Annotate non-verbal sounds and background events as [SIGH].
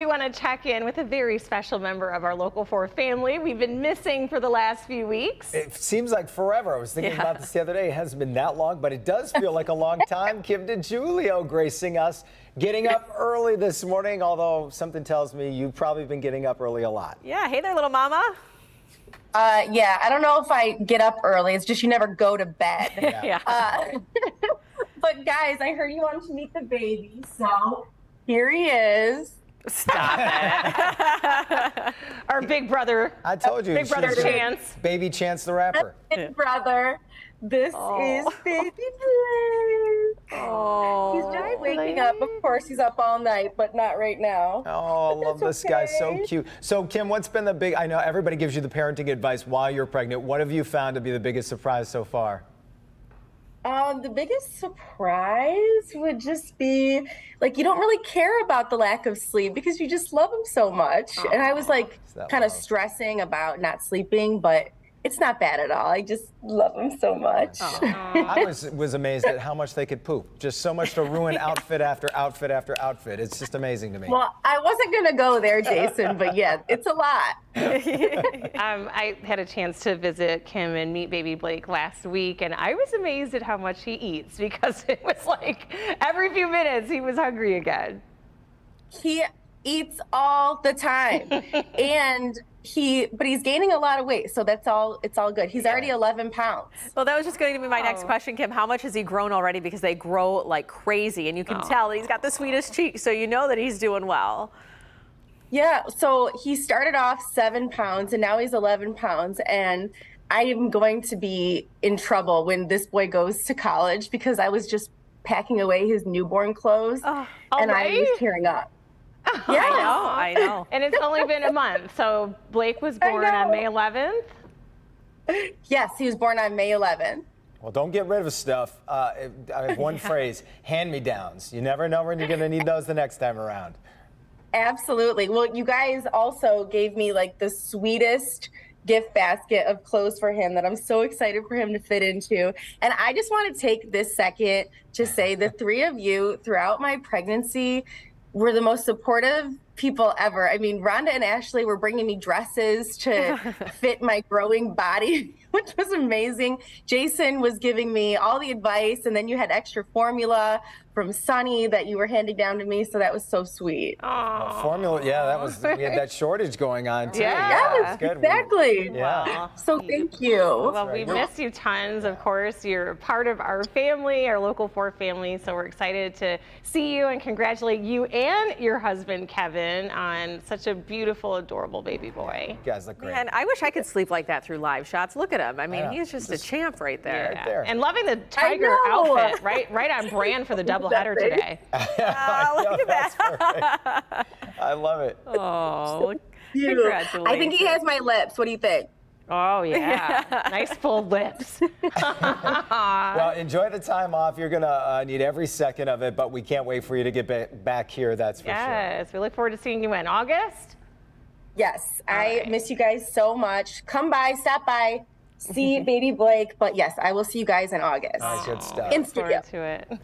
We want to check in with a very special member of our Local 4 family. We've been missing for the last few weeks. It seems like forever. I was thinking Yeah. about this the other day. It hasn't been that long, but it does feel like a long [LAUGHS] time. Kim DeGiulio gracing us, getting up [LAUGHS] early this morning, although something tells me you've probably been getting up early a lot. Yeah, hey there, little mama. Uh, yeah, I don't know if I get up early. It's just you never go to bed. [LAUGHS] Yeah. Uh, but guys, I heard you wanted to meet the baby, so here he is. Stop it. [LAUGHS] Our big brother. I told you. Big brother Chance. Baby Chance the rapper. Big brother. This Oh. is baby Blake. oh. He's just waking up. Of course, he's up all night, but not right now. Oh, I love That's this guy. So cute. So, Kim, what's been the big? I know everybody gives you the parenting advice while you're pregnant. What have you found to be the biggest surprise so far? Um, the biggest surprise would just be like you don't really care about the lack of sleep because you just love him so much. and I was like kind of stressing about not sleeping, but it's not bad at all. I just love him so much. I was was amazed at how much they could poop. Just so much to ruin [LAUGHS] outfit after outfit after outfit. It's just amazing to me. well, I wasn't gonna go there, Jason, but yeah, it's a lot. [LAUGHS] Um, I had a chance to visit Kim and meet baby Blake last week, and I was amazed at how much he eats because [LAUGHS] it was like every few minutes he was hungry again. He eats all the time, and he but he's gaining a lot of weight, so that's all. It's all good. He's already 11 pounds. Well, that was just going to be my next Oh. question, Kim. How much has he grown already? Because they grow like crazy, and you can Oh. tell that he's got the sweetest cheeks, so you know that he's doing well. Yeah, so he started off seven pounds and now he's 11 pounds. And I am going to be in trouble when this boy goes to college because I was just packing away his newborn clothes Oh, and I was tearing up. [LAUGHS] I know, I know. And it's only been a month. So Blake was born on. May 11th. Yes, he was born on May 11th. Well, don't get rid of stuff. Uh, I have one [LAUGHS] phrase: hand-me-downs. You never know when you're going to need those the next time around. Absolutely. Well, you guys also gave me like the sweetest gift basket of clothes for him that I'm so excited for him to fit into. And I just want to take this second to say the three of you throughout my pregnancy were the most supportive people ever. I mean, Rhonda and Ashley were bringing me dresses to [LAUGHS] fit my growing body, [LAUGHS] which was amazing. Jason was giving me all the advice, and then you had extra formula from Sunny that you were handing down to me. So that was so sweet. Aw. Formula, yeah, that was we had that shortage going on too. Yeah. That's Yes, good. We- exactly. Yeah. So thank you. Well, we miss you tons, of course. You're part of our family, our local four family. So we're excited to see you and congratulate you and your husband, Kevin, on such a beautiful, adorable baby boy. You guys look great. And I wish I could sleep like that through live shots. Look at him. I mean, know. he's just a champ right there. Yeah. there. And loving the tiger outfit, right? Right on brand for the [LAUGHS] doubleheader Exactly. today. [LAUGHS] I oh, look know, at that's perfect. I love it. [LAUGHS] Oh, congratulations. I think he has my lips. What do you think? Oh, [LAUGHS] yeah. nice full lips. [LAUGHS] Well, enjoy the time off. You're gonna uh, need every second of it, but we can't wait for you to get ba- back here. That's for sure. yes. We look forward to seeing you in August. Yes, I right. miss you guys so much. Come by, stop by, see [LAUGHS] baby Blake. But yes, I will see you guys in August. All right, good stuff. In Look forward studio. to it.